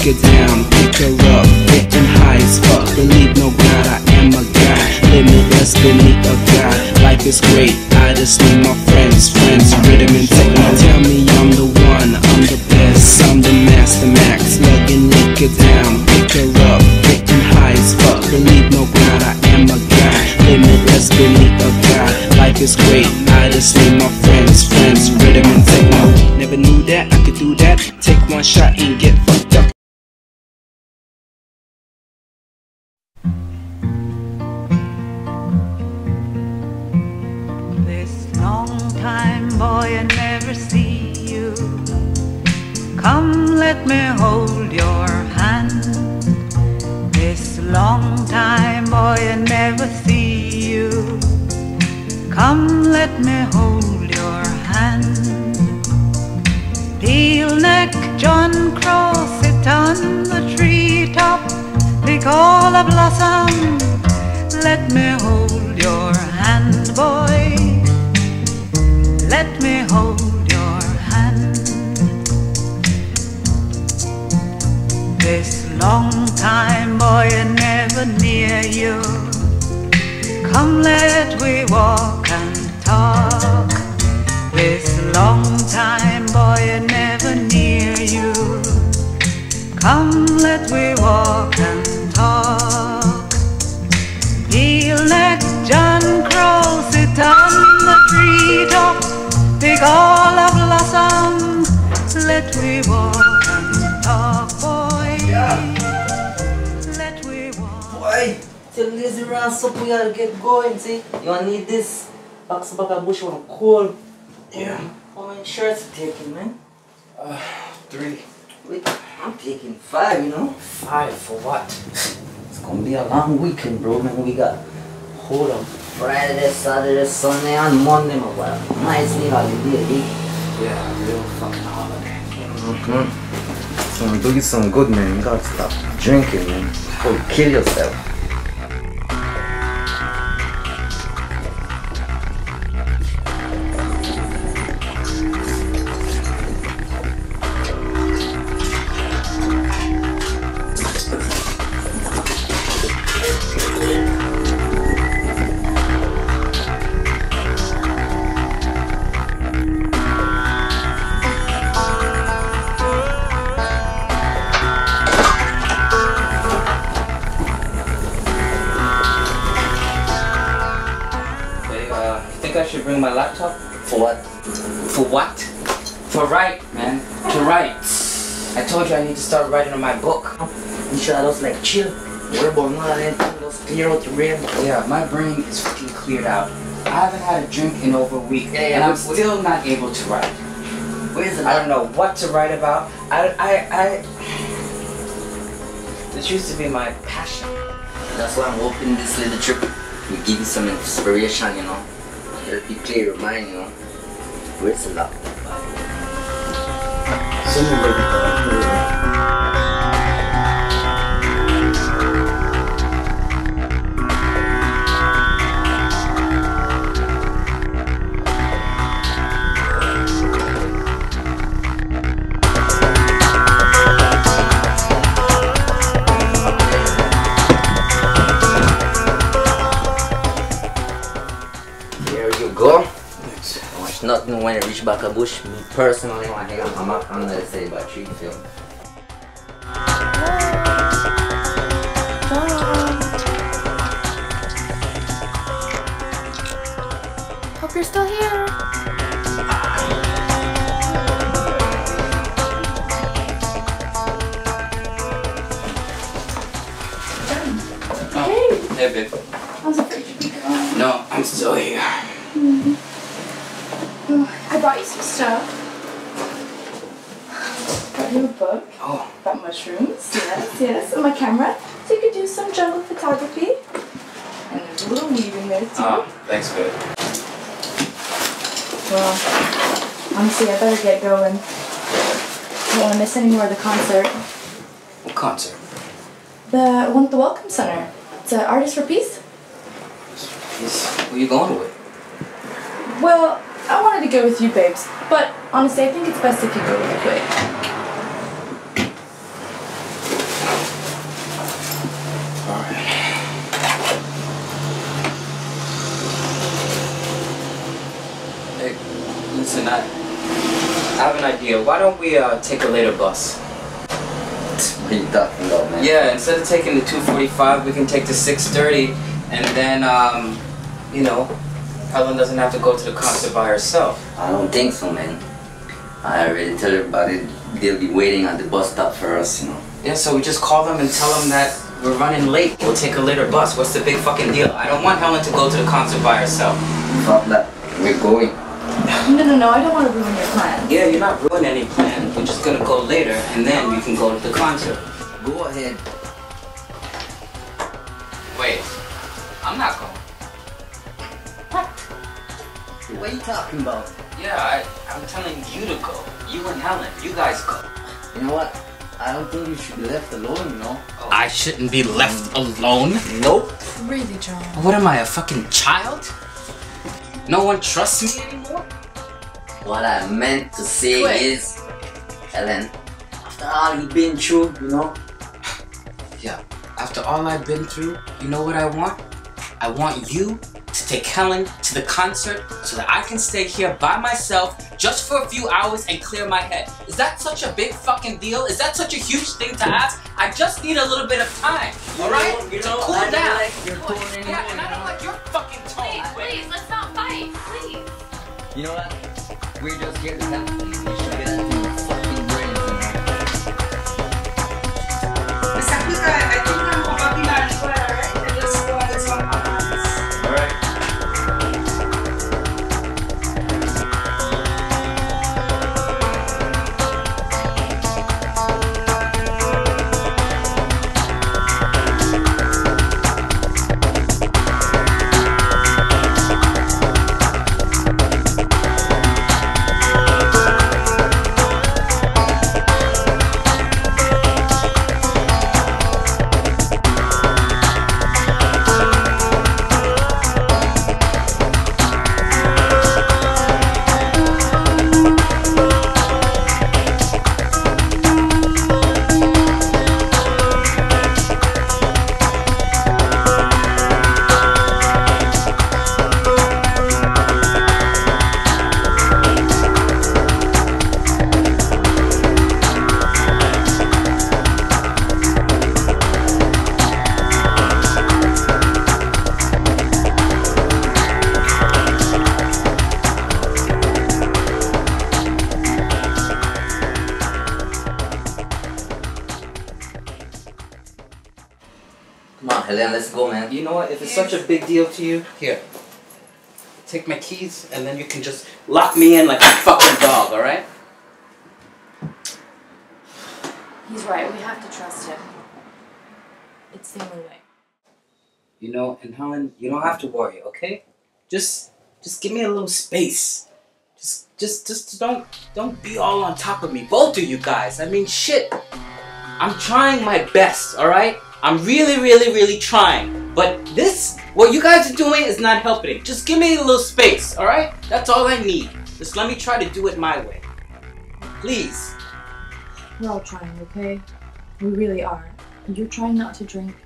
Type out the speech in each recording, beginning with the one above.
Slugging nigga down, pick her up, getting high as fuck. Believe no God, I am a guy, limitless beneath a guy. Life is great, I just need my Come, let me hold your hand. This long time, boy, I never see you. Come, let me hold your hand. Peel neck, John Crow, sit on the treetop, pick all the blossom. Let me hold your hand, boy. Let me hold This long time, boy, I never near you. Come, let we walk and talk. This long time, boy, I never near you. Come, let we walk and talk. Neck, John Crow, sit on the treetop, pick all the blossoms. Let we walk Tell lazy up, we gotta get going, see? You wanna need this? Box back a bush one cool. Yeah. How many shirts you taking, man? Uh, Three. Wait, I'm taking five, you know? Five for what? It's gonna be a long weekend, bro, man. We got hold on Friday, Saturday, Sunday, and Monday, my boy. Nice little holiday, big. Yeah, real fucking holiday. Mm-hmm. So do you some good, man. You gotta stop drinking, man. Or kill yourself. Start writing on my book. You should have just like chill. Worry about none of that. Just clear out your brain. Yeah, my brain is fucking cleared out. I haven't had a drink in over a week, Yeah, yeah, and I'm but- still not able to write. Where's the I don't know what to write about. I, I, I. This used to be my passion. That's why I'm hoping this little trip will give you some inspiration, you know. Help you clear your mind, you know. Where's the laptop? Thanks. Watch nothing when it reach back a bush. Me personally want to hang on my hand let's say about tree film. Hope you're still here. Hey, Hey, babe. I was afraid you'd be gone. No, I'm still here. Oh, I brought you some stuff. Got you a book. Oh, Got mushrooms. Yes, yes. And my camera. So you could do some jungle photography. And there's a little weed in there too. oh, thanks, babe. Well, honestly, I better get going. I don't want to miss any more of the concert. What concert? The one at the Welcome Center. It's an Artist for Peace. Yes. Who you going with? Well, go with you, babes. But honestly, I think it's best if you go really quick. All right. Hey, listen, I, I have an idea. Why don't we uh, take a later bus? What are you talking about, man? Yeah, instead of taking the 245, we can take the 630, and then, um, you know, Helen doesn't have to go to the concert by herself. I don't think so, man. I already tell everybody they'll be waiting at the bus stop for us, you know. Yeah, so we just call them and tell them that we're running late. We'll take a later bus. What's the big fucking deal? I don't want Helen to go to the concert by herself. Fuck that. We're going. No, no, no, I don't want to ruin your plan. Yeah, you're not ruining any plan. We're just gonna go later, and then we can go to the concert. Go ahead. Wait, I'm not going. What are you talking about? Yeah, I, I'm telling you to go. You and Helen, you guys go. You know what? I don't think you should be left alone, you know. Oh. I shouldn't be left alone. Nope. Really, John. What am I, a fucking child? No one trusts me anymore? What I meant to say Quick. is, Helen, after all you've been through, you know, Yeah, after all I've been through, you know what I want? I want you to take Helen to the concert so that I can stay here by myself just for a few hours and clear my head. Is that such a big fucking deal? Is that such a huge thing to ask? I just need a little bit of time, alright? you To know, cool I don't down. like your tone anymore, yeah, and I you don't know. like your fucking tone. Please, please, let's not fight. Please. You know what? We're just here to help you. You should get into your fucking brains, you know. It's such a big deal to you, here. Take my keys and then you can just lock me in like a fucking dog, alright? He's right. We have to trust him. It's the only way. You know, and Helen, you don't have to worry, okay? Just just give me a little space. Just just just don't don't be all on top of me. Both of you guys. I mean shit. I'm trying my best, alright? I'm really, really, really trying. But this, what you guys are doing is not helping. Just give me a little space, alright? That's all I need. Just let me try to do it my way. Please. We're all trying, okay? We really are. You're trying not to drink.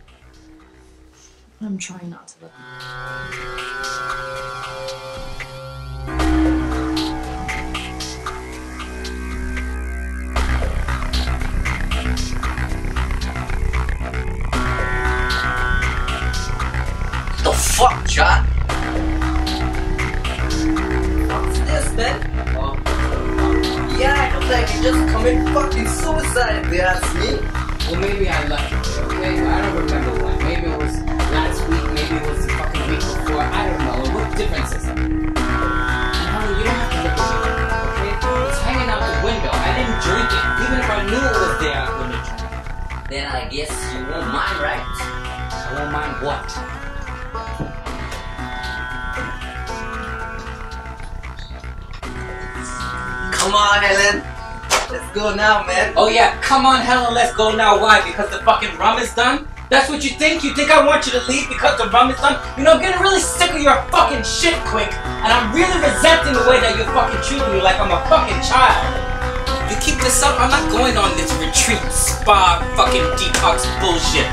I'm trying not to look. Fuck, John? What's this, man? Well, Yeah, it looks like you just commit fucking suicide, if you ask me. well maybe I left it there, okay? I don't remember when. Maybe it was last week, maybe it was the fucking week before. I don't know. What difference is it? Honey, you don't have to look at me, okay? It's hanging out the window. I didn't drink it. Even if I knew it was there, I wouldn't drank it. Then I guess you won't mind, right? I won't mind what. Come on, Helen. Let's go now, man. Oh yeah, come on, Helen, let's go now. Why? Because the fucking rum is done? That's what you think? You think I want you to leave because the rum is done? You know, I'm getting really sick of your fucking shit quick, and I'm really resenting the way that you're fucking treating me like I'm a fucking child. You keep this up, I'm not going on this retreat, spa, fucking detox bullshit.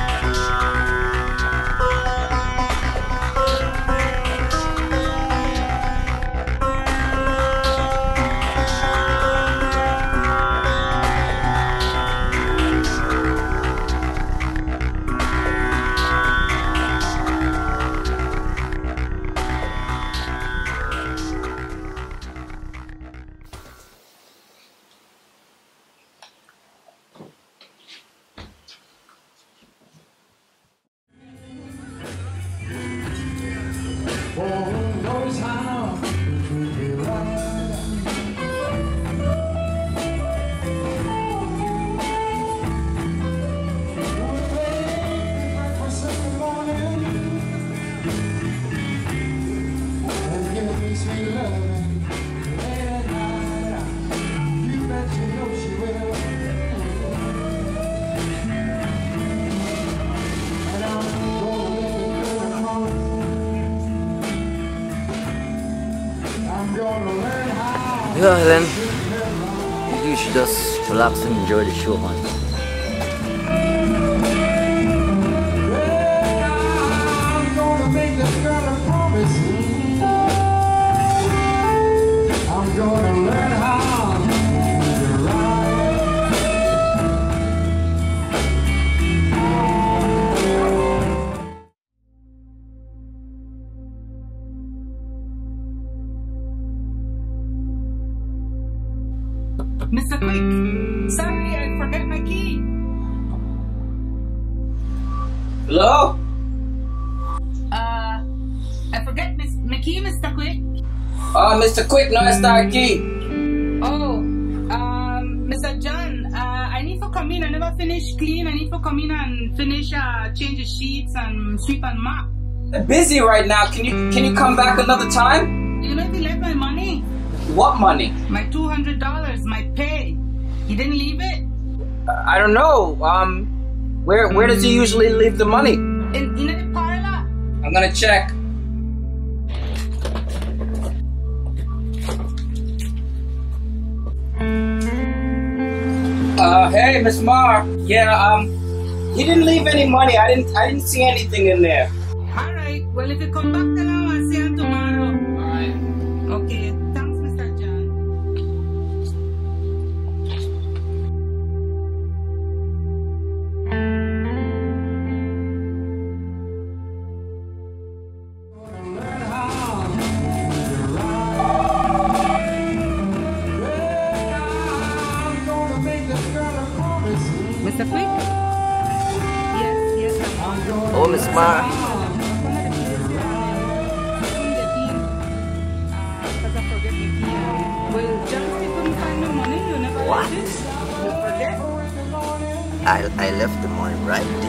Yeah, Helen. You should just relax and enjoy the show, man. Quick, no aquí. Oh, um, Mr. John, uh, I need to come in. I never finish clean. I need to come in and finish uh, change the sheets and sweep and mop. I'm busy right now. Can you can you come back another time? You know, if he left my money, What money? my two hundred dollars, my pay. He didn't leave it I don't know. Um, where where does he usually leave the money? in in the parlor. I'm gonna check. Uh, hey, Miss Mar. Yeah, um, he didn't leave any money. I didn't I didn't see anything in there. All right. Well, if you come back now,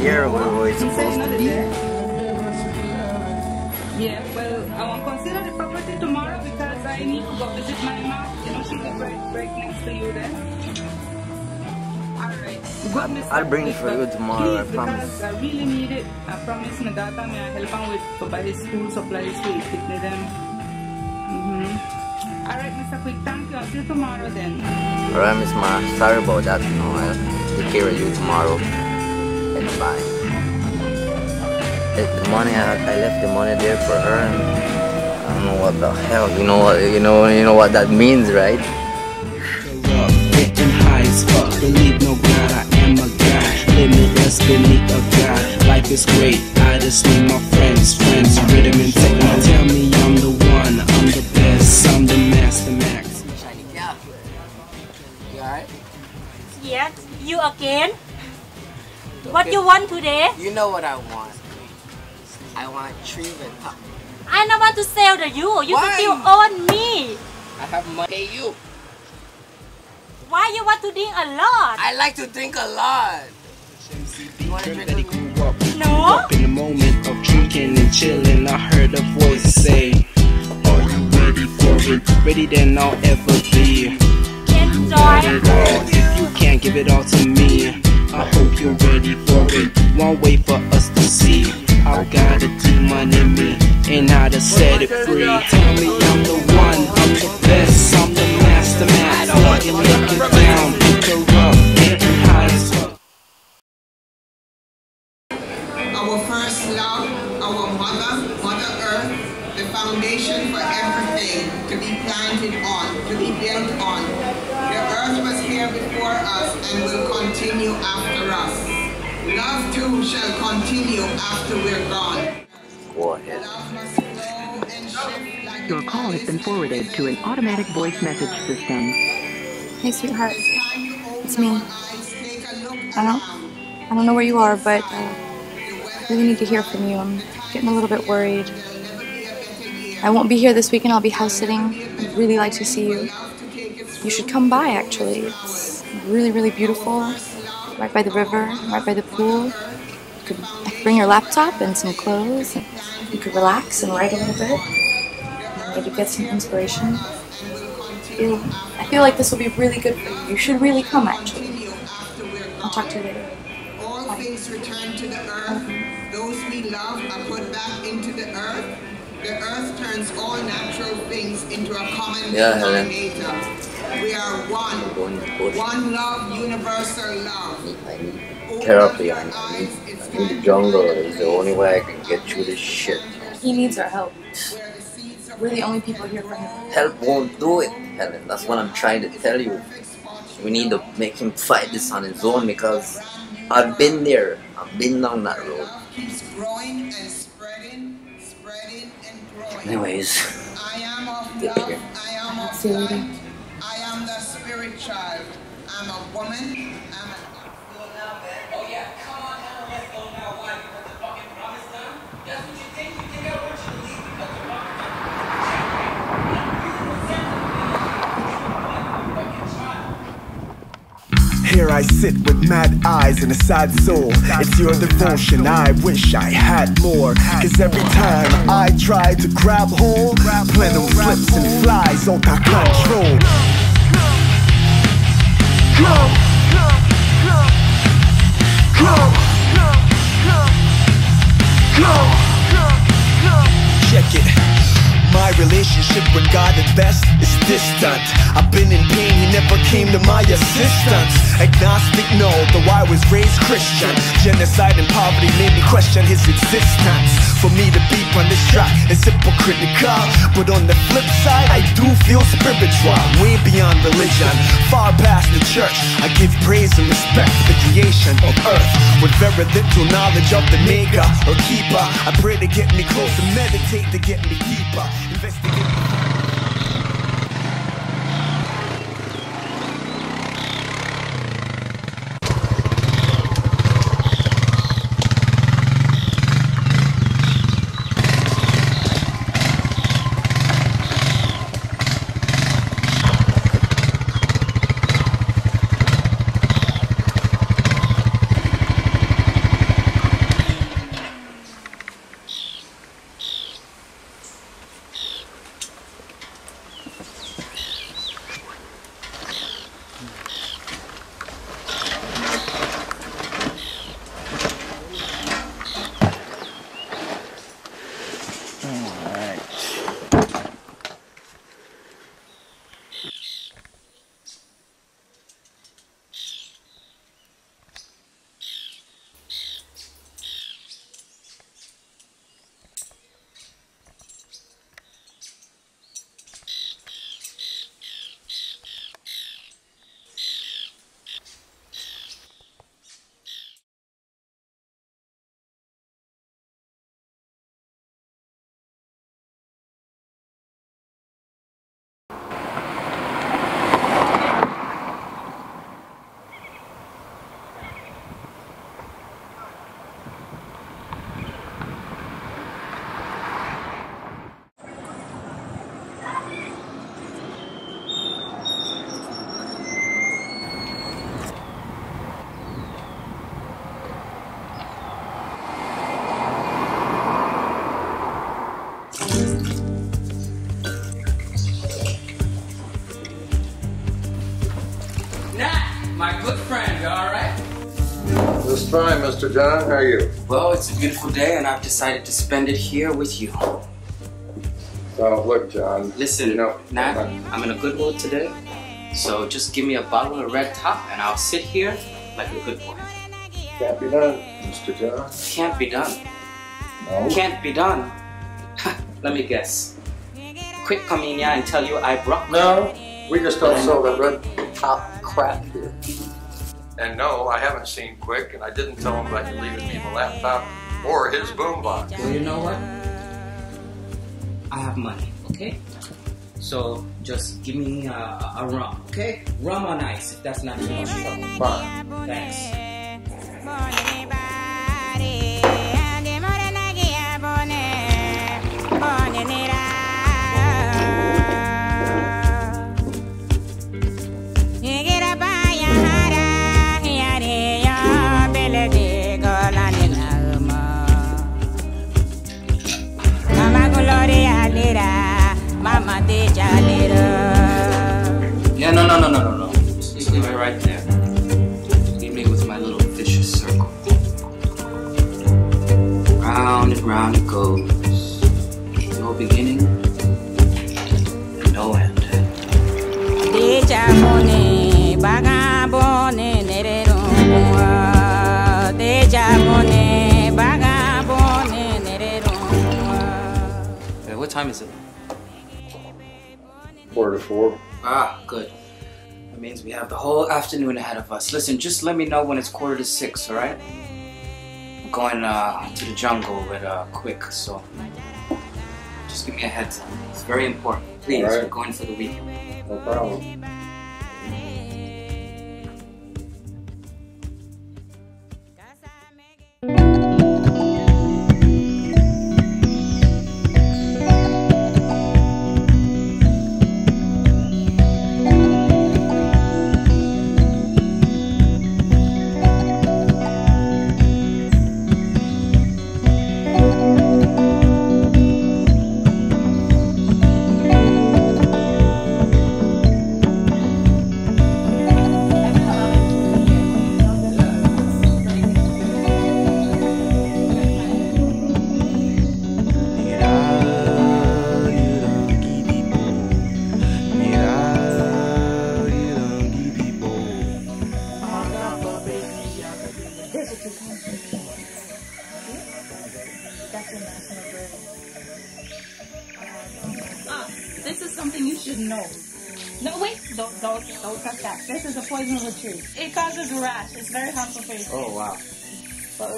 there where were supposed to be. Yeah, well, I won't consider the property tomorrow because I need to go visit my mom. You know, she lives right, right next to you then. Alright. I'll bring it for you tomorrow, I please, promise. Because I really need it. I promise my daughter may I help him with to buy his school supplies to equip them. Mm-hmm. Alright, Mr. Quick, thank you. I'll see you tomorrow then. Alright, Miss Mar. Sorry about that. You know, I'll take care of you tomorrow. And bye. Eh, The money, I, I left the money there for her. And I don't know what the hell. You know what? You know. You know what that means, right? up, getting high as fuck. Believe no God, I am a guy. Limitless beneath a God. Life is great. I just need my friends, friends, rhythm and techno. Tell me I'm the one, I'm the best, I'm the master max. Shiny cat. You alright? Yes, you again? What you want today? You know what I want. I want treatment. I don't want to sell to you. You Why? still own me. I have money. Pay you. Why you want to drink a lot? I like to drink a lot. You want to drink Betty with up, No. in the moment of drinking and chilling. I heard a voice say, Are you ready for it? Ready than I'll ever be. Enjoy. If you can't give it all to me, I hope you're ready for it. One way for us to see. I got a demon in me, and how to set it free. Tell me I'm the one, I'm the best, I'm the master man. Love you, look it down, pick up, getting high our first love, our mother, Mother Earth, the foundation for everything to be planted on, to be built on. The earth was here before us and will continue after us. Love too shall continue after we're gone. Go ahead. Love must flow and shift like Your call has been forwarded to an automatic voice message system. Hey, sweetheart. Time you open It's me. your eyes, take a look I know. around. I don't know where you are, but uh, I really need to hear from you. I'm getting a little bit worried. I won't be here this weekend. I'll be house sitting. I'd really like to see you. You should come by, actually. It's really, really beautiful. Right by the river, right by the pool. You could, bring your laptop and some clothes, and you could relax and write a little bit. Maybe get some inspiration. I feel, I feel like this will be really good for you. You should really come, actually. Continue after we're I'll talk to you later. All things return to the earth. Those we love are put back into the earth. The earth turns all natural things into a common Yeah, Helen. denominator. We are one. Going to push. One love, universal love. I need therapy. I need, I need the jungle. It's the only way I can get through this shit. He needs our help. We're the only people here for him. Help won't do it, Helen. That's what I'm trying to tell you. We need to make him fight this on his own because I've been there. I've been down that road. Anyways, I am of love. I am of See you later. light. I am the spirit child. I'm a woman. Here I sit with mad eyes and a sad soul. It's your devotion, I wish I had more. Cause every time I try to grab hold, plenum slips and flies out of control. Go, Check it. My relationship with God at best is distant. I've been in pain, He never came to my assistance. Agnostic, no, though I was raised Christian. Genocide and poverty made me question His existence. For me to be on this track is hypocritical. But on the flip side, I do feel spiritual, way beyond religion, far past the church. I give praise and respect for the creation of earth. With very little knowledge of the maker or keeper, I pray to get me closer, meditate to get me deeper. Investigate. Fine, Mr. John. How are you? Well, it's a beautiful day and I've decided to spend it here with you. Well, look, John. Listen, you know, Nat, uh-huh. I'm in a good mood today. So just give me a bottle of red top and I'll sit here like a good boy. Can't be done, Mr. John. Can't be done. No. Can't be done. Let me guess. Quick come in here and tell you I brought No, we just don't sell that red top crap here. And no, I haven't seen Quick, and I didn't tell him about you leaving me the laptop or his boombox. Well, you know what? I have money, okay? So just give me a, a, a rum, okay? Rum on ice, if that's not too much trouble. Fine. Thanks. Mama. Yeah, no, no, no, no, no, no. Just leave it right there. Leave me with my little vicious circle. Round and round it goes. You'll beginning no end. Deja mone, vagabone, nerero, Deja mone, vagabone, nerero. What time is it? Four. Ah, good. That means we have the whole afternoon ahead of us. Listen, just let me know when it's quarter to six, alright? I'm going uh, to the jungle with uh, Quick, so just give me a heads up. It's very important. Please, Alright. we're going for the weekend. No problem. Ah,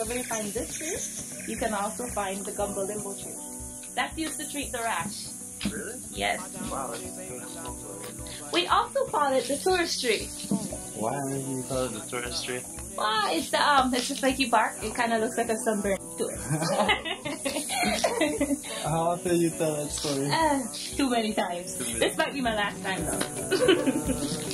wherever you find this tree, you can also find the gumbo limbo tree. That's used to treat the rash. Really? Yes. Wow, that's We also call it the tourist tree. Why do you call it the tourist tree? Well, it's the um, it's a flaky bark. It kind of looks like a sunburned tourist. How often you tell that story? uh, too many times. Too many. This might be my last time though.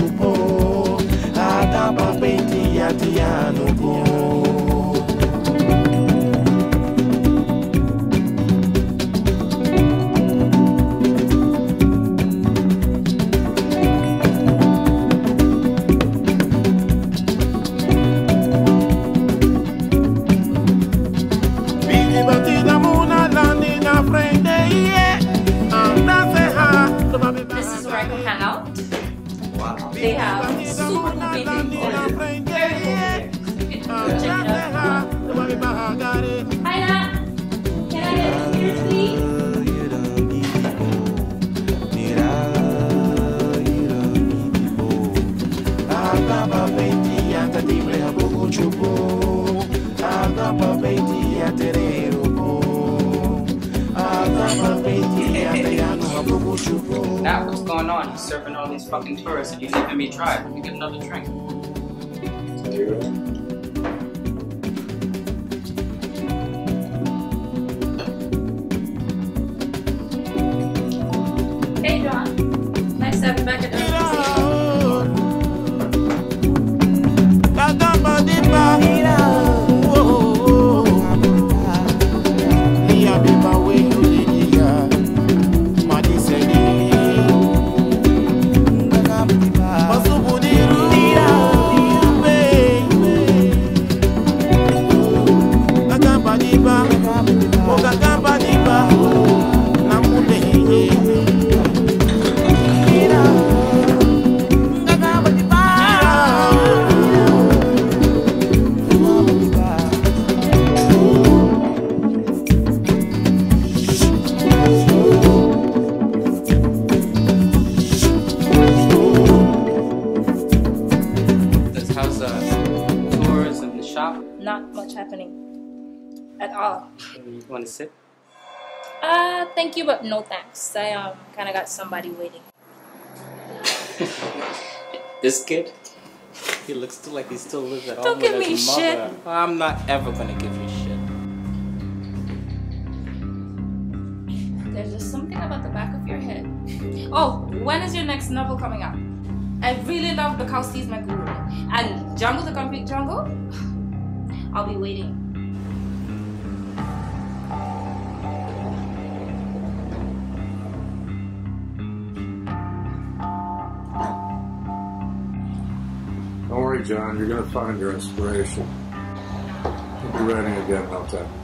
we talked about This fucking tourists and he's leaving me dry. Let me get another drink. Want to sit? Uh, thank you, but no thanks. I um kind of got somebody waiting. This kid, he looks still like he still lives at Don't home give with me his shit. mother. I'm not ever gonna give you shit. There's just something about the back of your head. Oh, when is your next novel coming out? I really love Bukowski's My Guru. And Jungle the Complete Jungle? I'll be waiting. John. You're gonna find your inspiration. You'll be writing again, no time.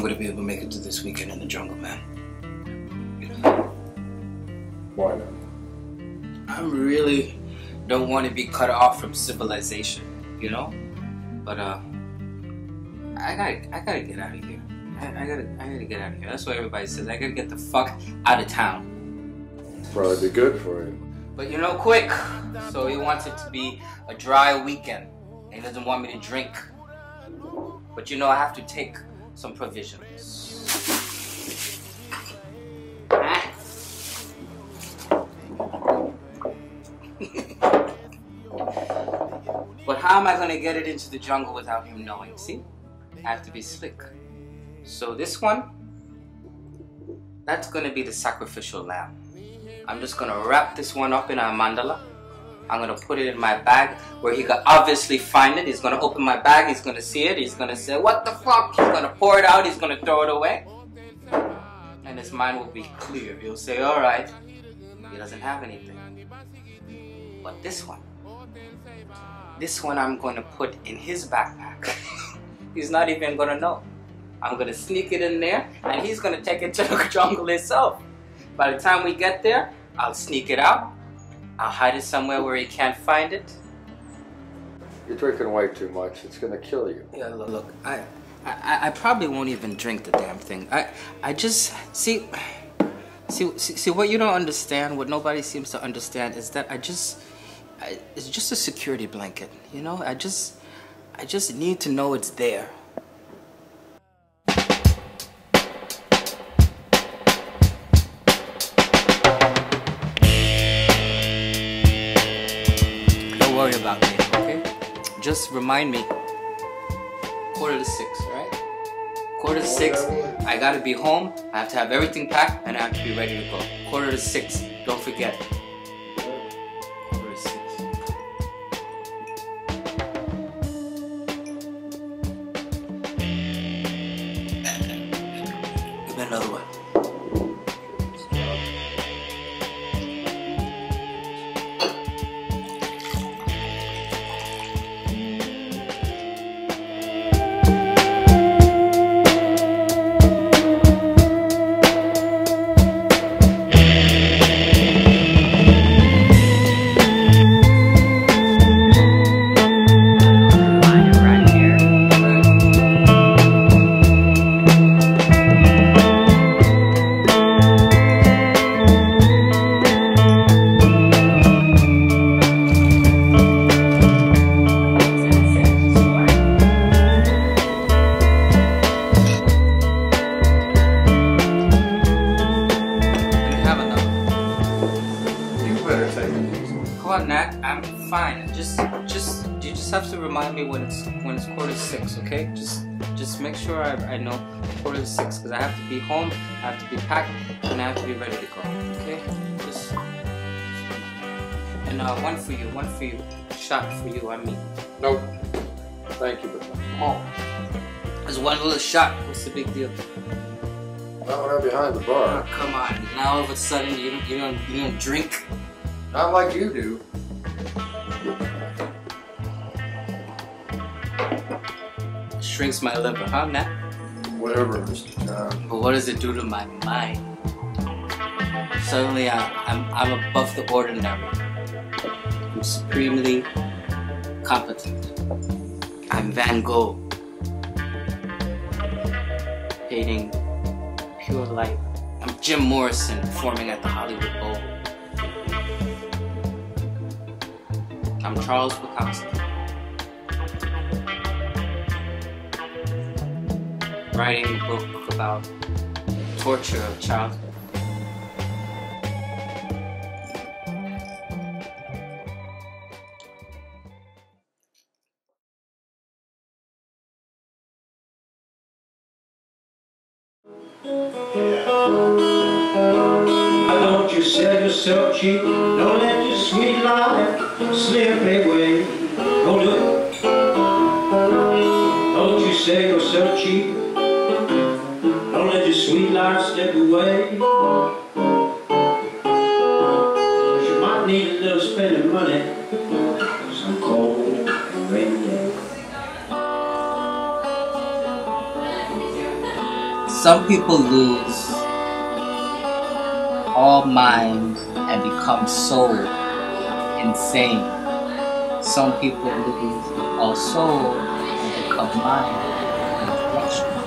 I'm gonna be able to make it to this weekend in the jungle, man. Why not? I really don't want to be cut off from civilization, you know? But uh I gotta I gotta get out of here. I, I gotta I gotta get out of here. That's what everybody says. I gotta get the fuck out of town. Probably be good for you. But you know, quick. So he wants it to be a dry weekend. He doesn't want me to drink. But you know, I have to take some provisions. But how am I gonna get it into the jungle without him knowing? See? I have to be slick. So this one, that's gonna be the sacrificial lamb. I'm just gonna wrap this one up in a mandala. I'm gonna put it in my bag where he could obviously find it. He's gonna open my bag, he's gonna see it, he's gonna say, What the fuck? He's gonna pour it out, he's gonna throw it away. And his mind will be clear. He'll say, Alright, He doesn't have anything. But this one, this one I'm to put in his backpack. he's not even gonna know. I'm gonna sneak it in there and he's gonna take it to the jungle himself. By the time we get there, I'll sneak it out. I'll hide it somewhere where he can't find it. You're drinking way too much. It's gonna kill you. Yeah, look, look I, I, I probably won't even drink the damn thing. I, I just see, see, see, see what you don't understand. What nobody seems to understand is that I just, I, it's just a security blanket. You know, I just, I just need to know it's there. Just remind me. Quarter to six, right? Quarter to six, I gotta be home. I have to have everything packed and I have to be ready to go. Quarter to six, don't forget. Be packed, and I have to be ready to go. Okay? Just, and uh, one for you, one for you, shot for you. I mean, Nope. Thank you, but no. there's one little shot. What's the big deal? Not when I'm behind the Oh, bar. come on. Now all of a sudden you don't, you don't, you don't drink. Not like you do. Shrinks my liver, huh, Nat? Whatever. Jon. But what does it do to my mind? Suddenly, I, I'm, I'm above the ordinary. I'm supremely competent. I'm Van Gogh. Painting pure light. I'm Jim Morrison performing at the Hollywood Bowl. I'm Charles Bukowski. Writing a book about torture of childhood. I don't you sell yourself cheap? Don't let your sweet life slip life slip you might need a little spending money. Some cold rainy day. Some people lose all mind and become so insane. Some people lose all soul and become mind and intellectual.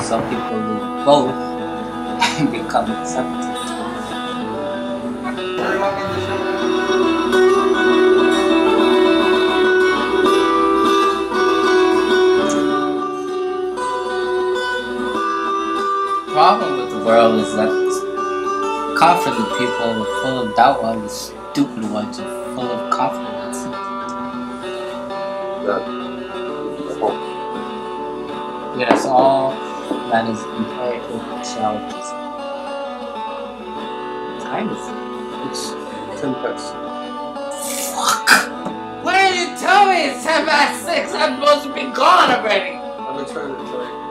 Some people lose both and become accepted. problem with the world is that confident people are full of doubt while the stupid ones are full of confidence. Yes, all that is inherited challenges. Kind of. It's Ten fuck Why didn't you tell me it's 10 past 6? I'm supposed to be gone already. I've been trying to tell you.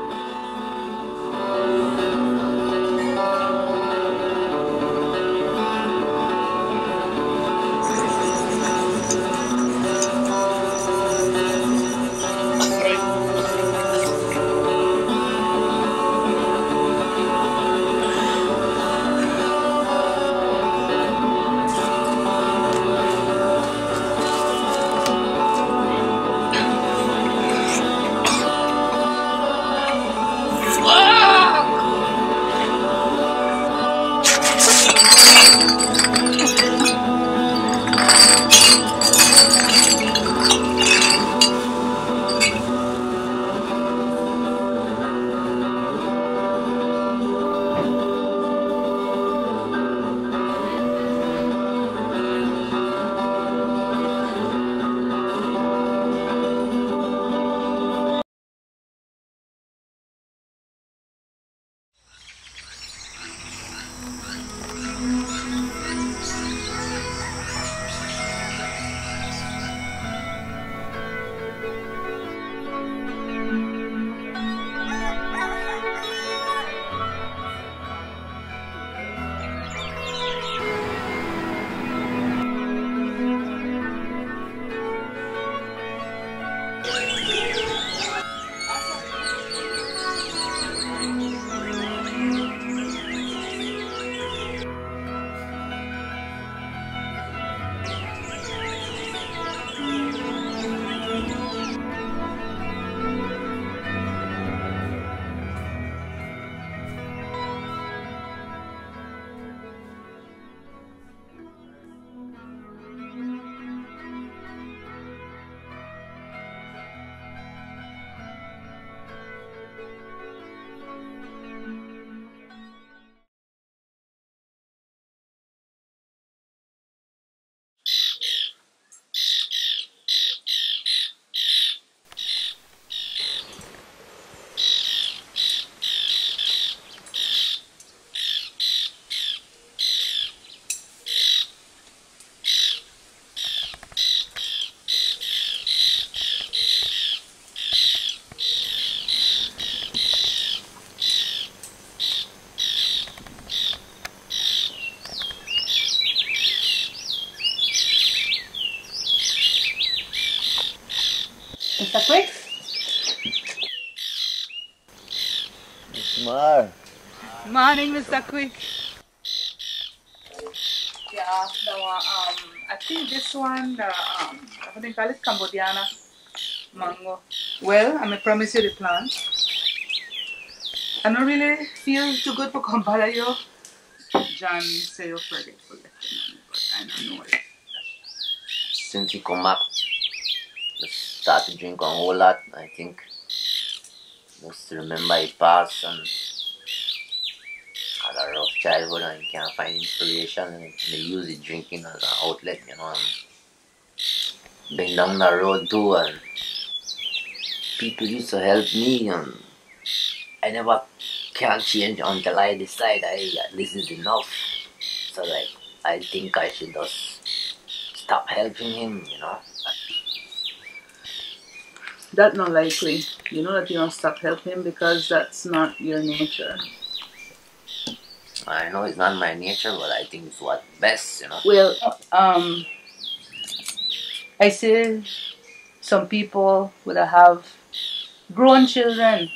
Morning, Mr. Quick. Yeah, the one, um, I think this one, the, um, what do you call it, Cambodiana mango. Well, I may promise you the plant. I don't really feel too good for come bother you. Jon say you're forgetful, but I don't know it. Since he come back, just start to drink a whole lot, I think. Just remember his past and had a rough childhood and he can't find inspiration and they use it drinking as an outlet, you know. And been down the road too and people used to help me and I never can change until I decide I this is enough. So like I think I should just stop helping him, you know. That's not likely. You know that you don't stop helping him because that's not your nature. I know it's not my nature, but I think it's what best, you know. Well, um, I see some people would have grown children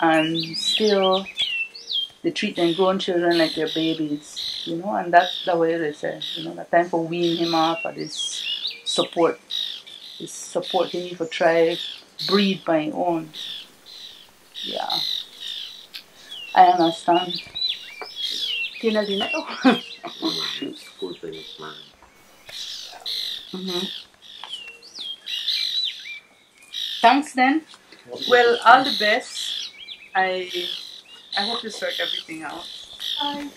and still they treat their grown children like their babies, you know, and that's the way they say, you know, the time for wean him off or this support, this support he need for try breed by his own. Yeah. I understand. Tiene el dinero. hmm Thanks then. Well, all the best. I I hope you sort everything out. Bye.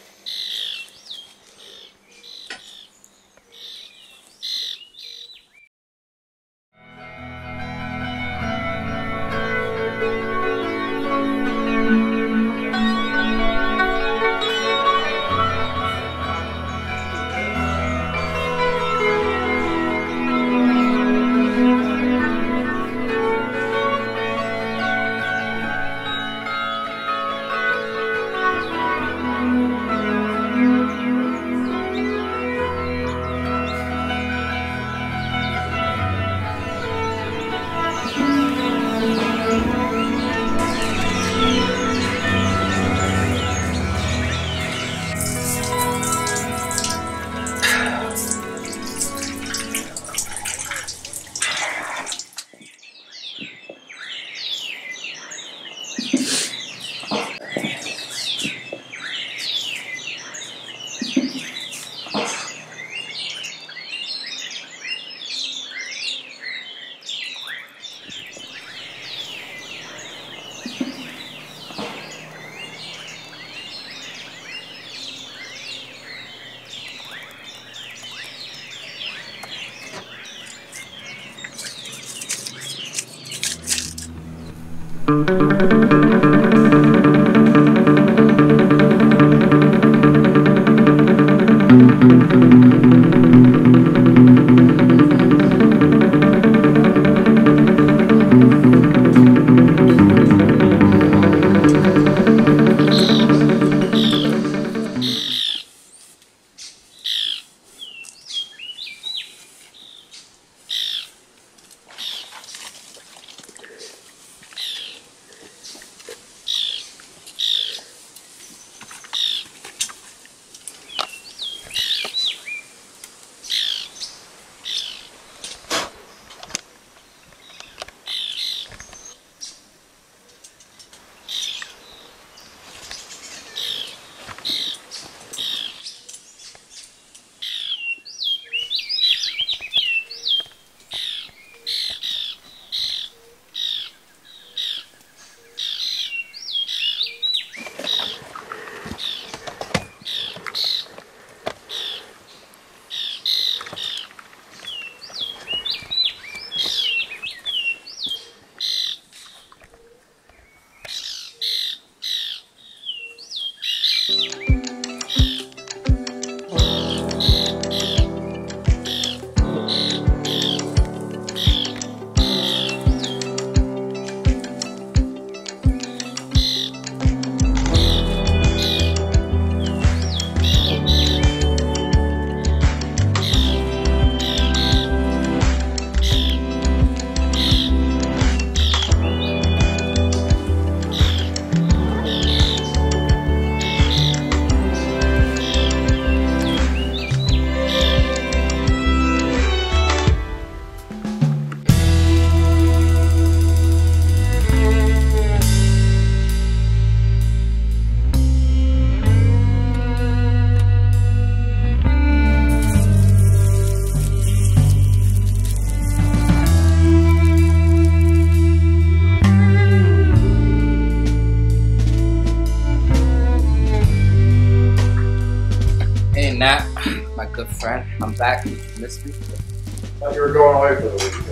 Thought you were going away for the weekend.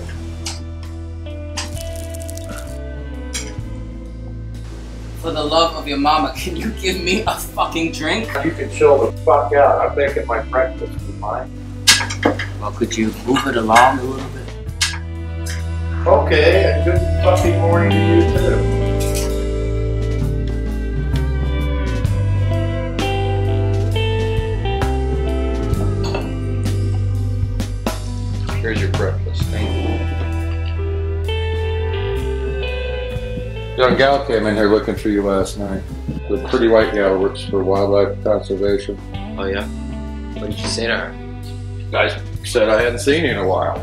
For the love of your mama, can you give me a fucking drink? You can chill the fuck out. I'm making my breakfast for mine. Well, could you move it along a little bit? Okay, and good fucking morning to you too. Gal came in here looking for you last night. The pretty white gal works for wildlife conservation. Oh yeah? What did you say to her? I said I hadn't seen you in a while.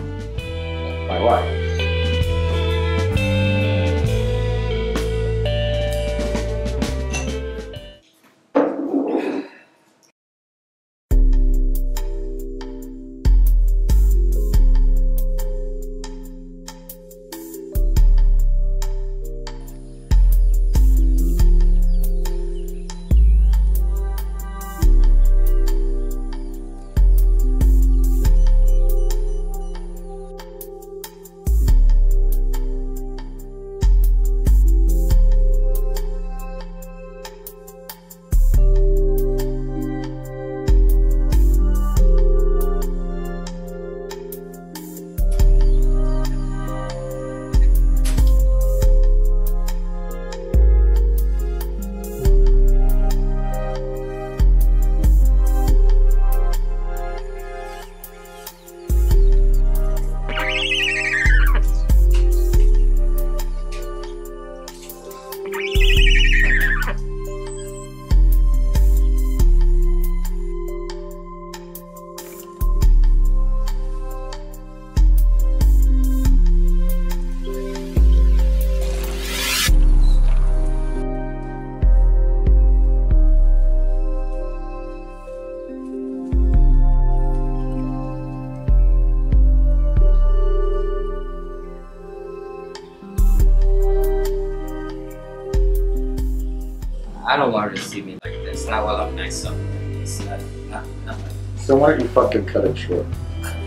Why don't you fucking cut it short?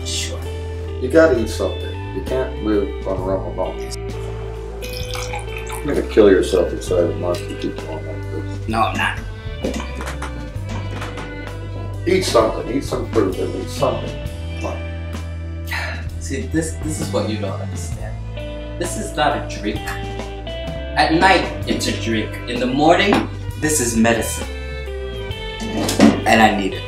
Sure. You gotta eat something. You can't live on rum alone. You're gonna kill yourself inside a month if you keep going like this. No, I'm not. Eat something. Eat some fruit. At least something. See, this this is what you don't understand. This is not a drink. At night, it's a drink. In the morning, this is medicine. And I need it.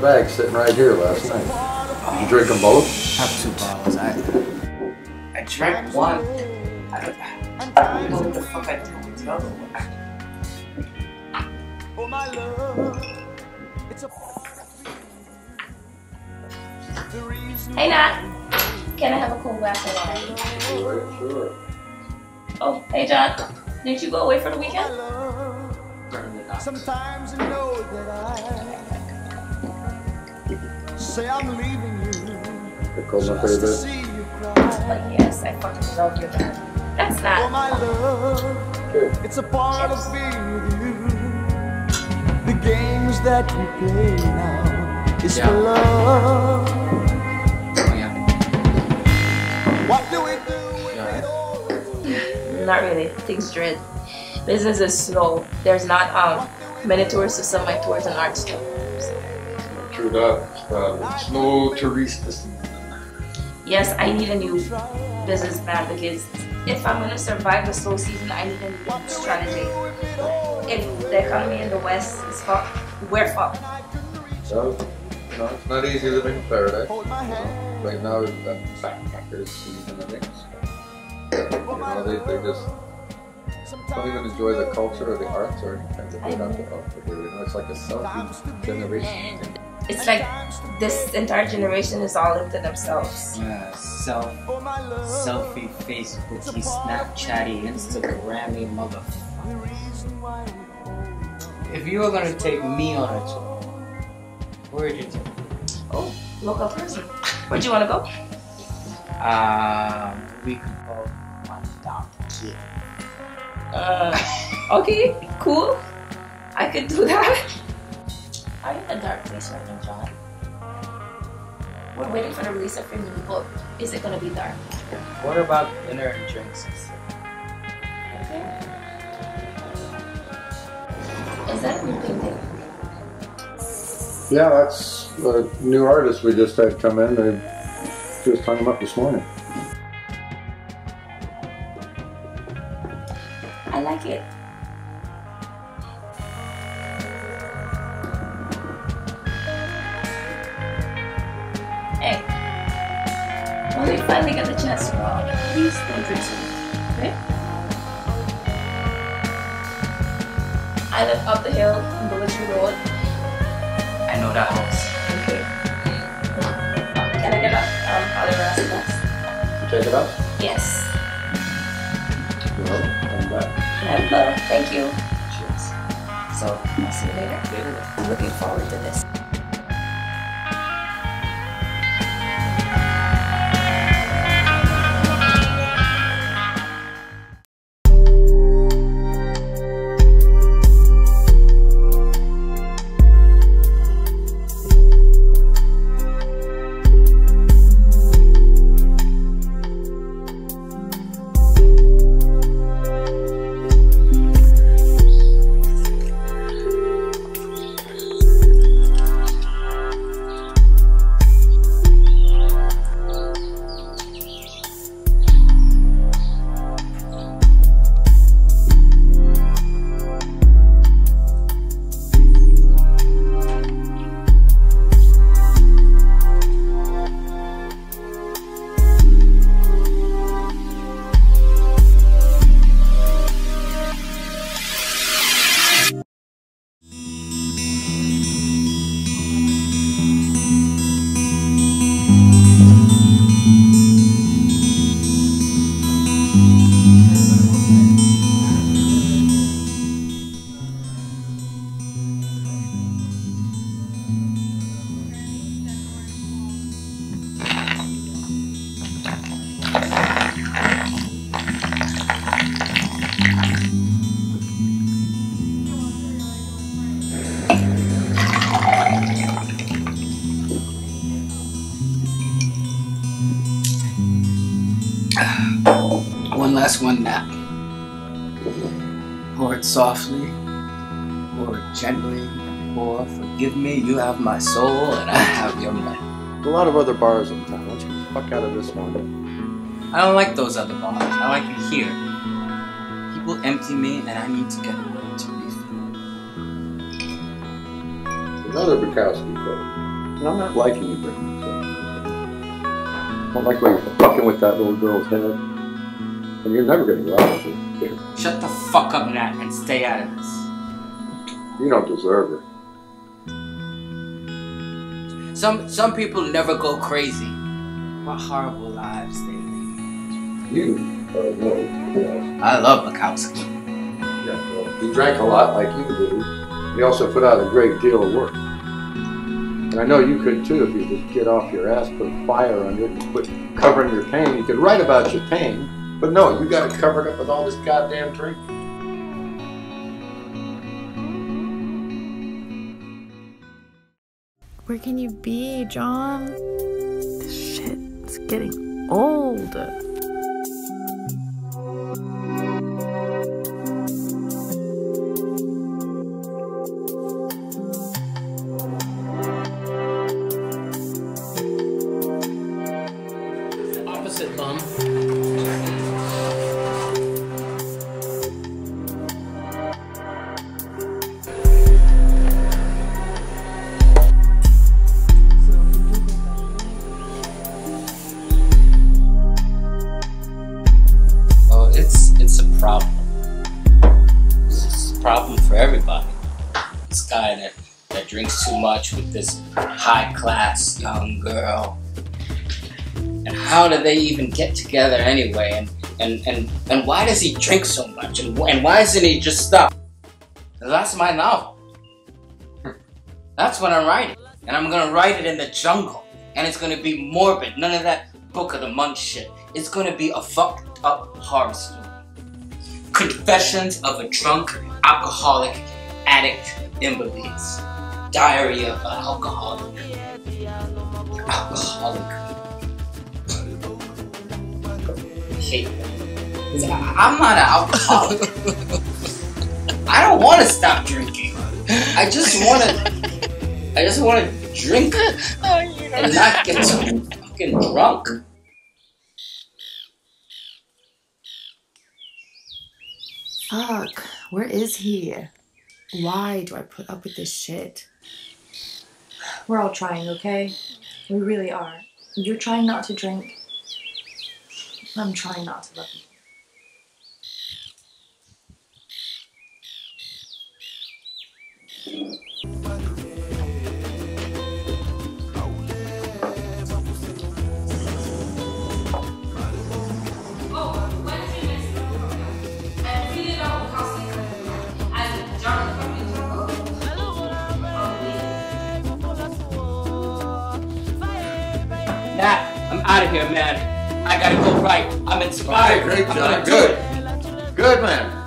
Bag sitting right here last night. Did you drink them both? have two bottles. I I drank one. I don't, I don't know what the fuck I did with the other one. Hey Nat, can I have a cool glass of wine? Sure, sure. Oh, hey Jon, didn't you go away for the weekend? Sometimes I know say I'm leaving you. The cold my Just to favorite. see you cry. Like, yes, I fucking love you, dad. That's Oh not. my love, it's a part of being with you. The games that we play now is Yeah. for love. Oh yeah. What do we do? Not really. Things dread. Business is slow. There's not um many tourists to some of my tours and art stuff. True that. Uh, it's no tourists. Yes, I need a new business plan because if I'm gonna survive the slow season, I need a new strategy. If the economy in the West is fucked, we're fucked. So, you know, it's not easy living in paradise. You know, right now, we've got backpackers season in it. You know, they, they just don't even enjoy the culture or the arts or anything that they have to offer. You know, it's like a selfie generation. thing. It's like this entire generation is all into themselves. Yeah, self, selfie, Facebooky, Snapchatty, Instagrammy, motherfucker. If you were gonna take me on a tour, where'd you take? me? Oh, local person. Where'd you wanna go? Um, we could go on donkey. Uh, okay, cool. I could do that. Are you in a dark place right now, Jon? We're waiting for the release of your new book. Is it gonna be dark? What about dinner and drinks? Okay. Is that a new painting? Yeah, that's a new artist we just had come in. They just hung him up this morning. I like it. Finally get the chance to go out, please don't drink so much, okay? I live up the hill on Military Road. I know that house. Okay. Can I get a um, Oliver Aspas? Check it out. Yes. Well, come back. And uh, thank you. Cheers. So, I'll see you later. I'm looking forward to this. Have my soul and I have your money. A lot of other bars in town. Why don't you get the fuck out of this one? I don't like those other bars. I like it here. People empty me and I need to get away to refill. Another Bukowski quote. And I'm not liking you, Brittany. So. I don't like where you're fucking with that little girl's head. And you're never gonna go out with her. Shut the fuck up, Nat, and stay out of this. You don't deserve her. Some some people never go crazy. What horrible lives they lead. You uh, know. yes. I love Bukowski. Yeah, well, he drank a lot like you do. He also put out a great deal of work. And I know you could too if you just get off your ass, put a fire under it, and quit covering your pain. You could write about your pain, but no, you got to cover it covered up with all this goddamn drink. Where can you be, Jon? This shit's getting old. How do they even get together anyway? And and and, and why does he drink so much? And, and why isn't he just stop? That's my novel. That's what I'm writing. And I'm gonna write it in the jungle. And it's gonna be morbid. None of that Book of the Month shit. It's gonna be a fucked up horror story. Confessions of a drunk, alcoholic, addict invalids. Diary of an alcoholic. Alcoholic. I- I'm not an alcoholic. I don't want to stop drinking. I just want to. I just want to drink and not get so fucking drunk. Fuck, where is he? Why do I put up with this shit? We're all trying, okay? We really are. You're trying not to drink. I'm trying not to love you. I'm out of here, man. I gotta go right. I'm inspired. Okay, great I'm job. Good. Good man.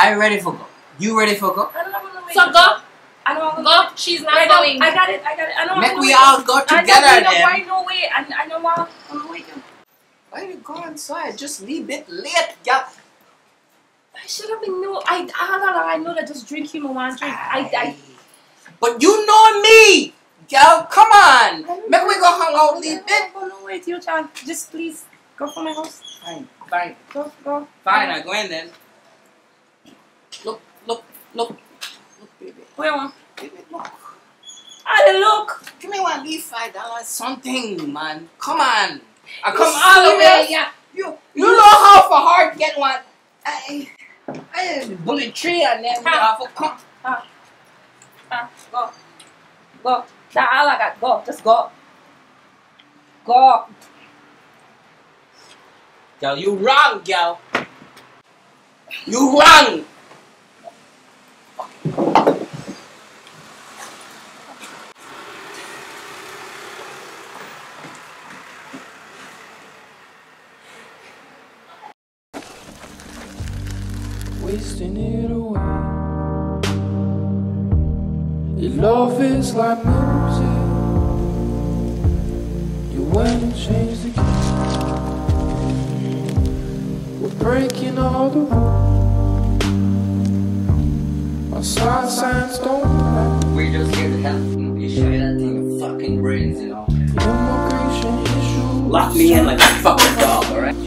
To that. I'm ready for go. You ready for go? I don't want to. So go. I don't want to go. She's not I don't- going. I got it. I got it. I don't Make we all go I together don't know then. why no way. I, I don't want to wait. Why you go inside? Just leave it late, yeah. I should have been know. I, I, I know that just drink him a one drink. I, I, But you know me, girl. Come on. Make we go hang out a little bit. Oh, no, wait, you child. Just please go from my house. Fine, fine, Go, go. fine. I go in then. Look, look, look, baby. Where one? Baby, look. Ah, look. Give me one leave five dollars something, man. Come on. I You come all the way. Yeah. You you know how for hard get one. I I Bullet Tree and then we have to come. Ah, ah, go. Go. That's all I got. Go. Just go. Go. Girl, you wrong, girl. You wrong. Like music. You went and changed the key. We're breaking all the rules. My side signs don't matter. We're just here to help. You that in fucking brains, you know. Immigration issues. Lock me in like a fucking dog, alright?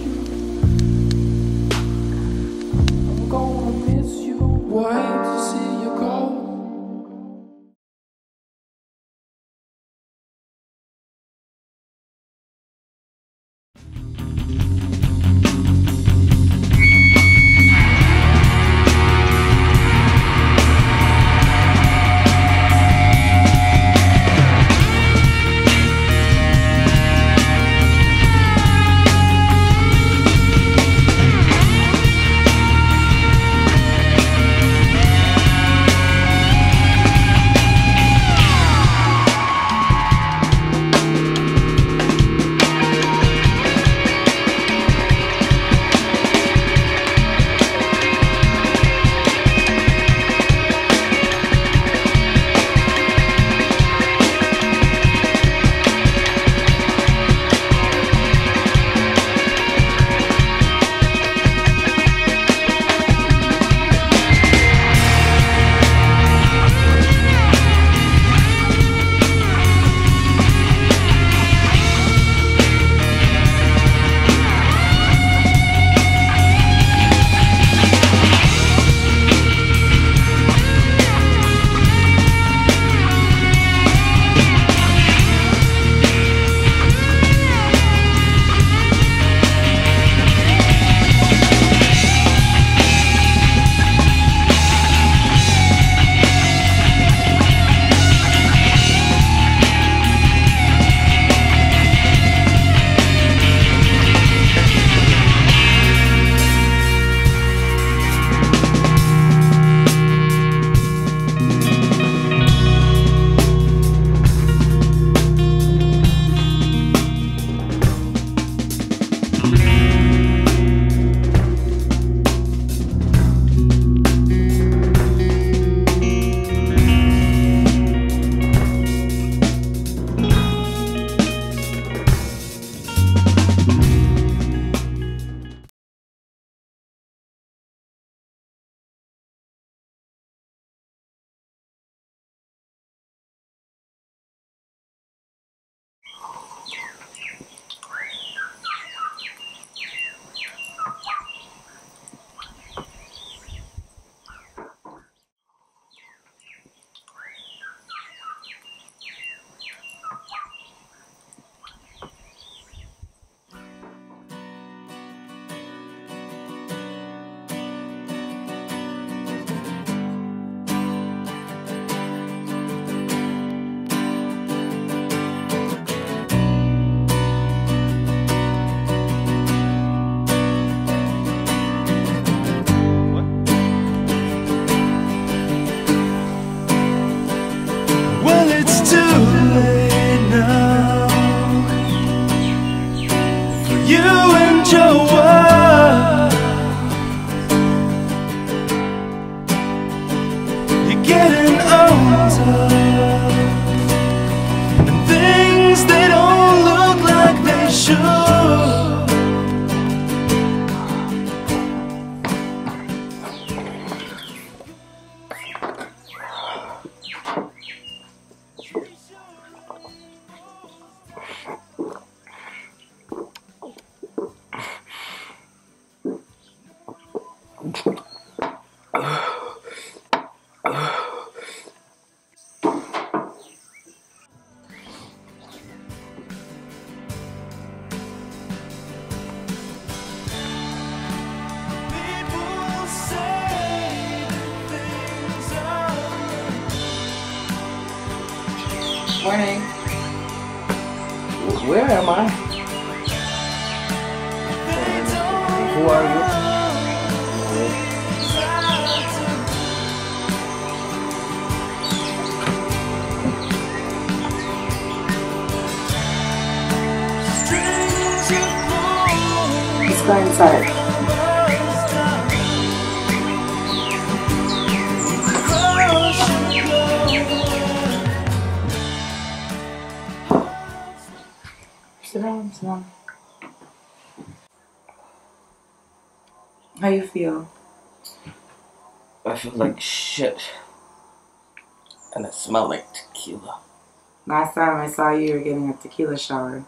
Time you, you were getting a tequila shower.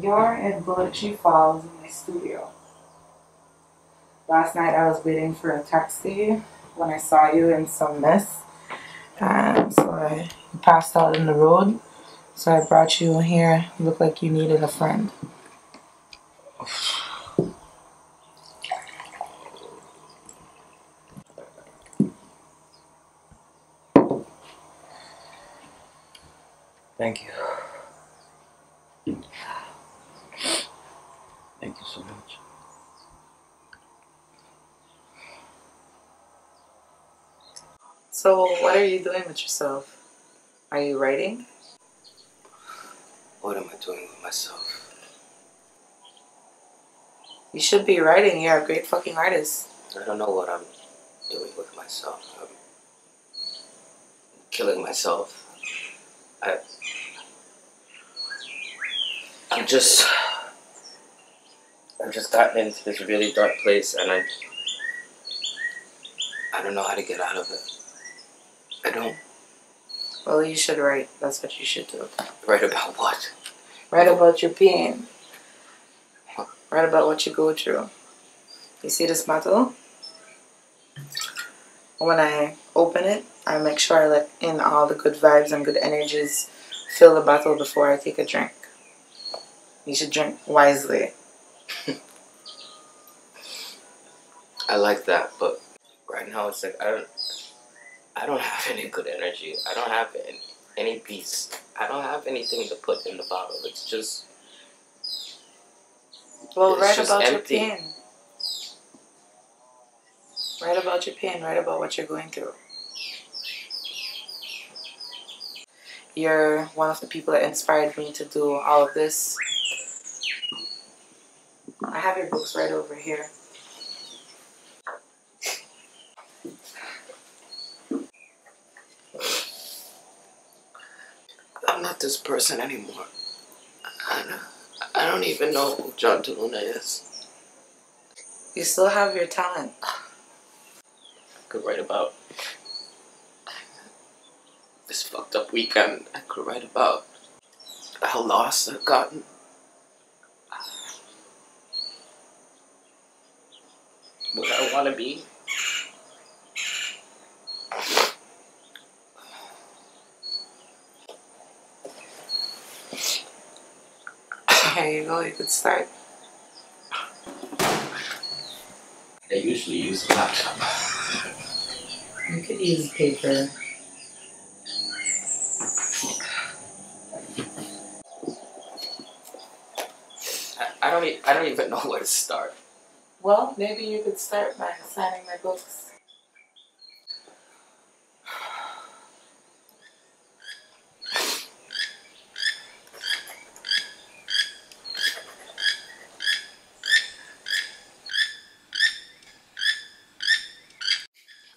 You're in Bullet Tree Falls in my studio. Last night I was waiting for a taxi when I saw you in some mess. And so I passed out in the road. So I brought you here. You look like you needed a friend. Thank you. Thank you so much. So what are you doing with yourself? Are you writing? What am I doing with myself? You should be writing. You're a great fucking artist. I don't know what I'm doing with myself. I'm killing myself. I. I'm just. I've just gotten into this really dark place and I. I don't know how to get out of it. I don't. Well, you should write. That's what you should do. Write about what? Write about your pain. Write about what you go through. You see this bottle? When I open it, I make sure I let in all the good vibes and good energies fill the bottle before I take a drink. You should drink wisely. I like that, but right now it's like I don't. I don't have any good energy. I don't have any, any peace. I don't have anything to put in the bottle. It's just. Well, It's write just about empty. your pain. Write about your pain. Write about what you're going through. You're one of the people that inspired me to do all of this. I have your books right over here. I'm not this person anymore. I don't, I don't even know who Jon DeLuna is. You still have your talent. I could write about this fucked up weekend. I could write about how lost I've gotten. What I want to be. Here you go. You could start. I usually use a laptop. You could use paper. I, I don't. E- I don't even know where to start. Well, maybe you could start by signing my books.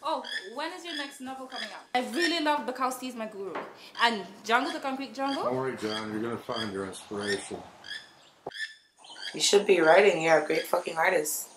Oh, when is your next novel coming out? I really love Bukowski is my guru. And Jungle the Concrete Jungle? Don't worry, Jon. You're gonna find your inspiration. You should be writing. You're a great fucking artist.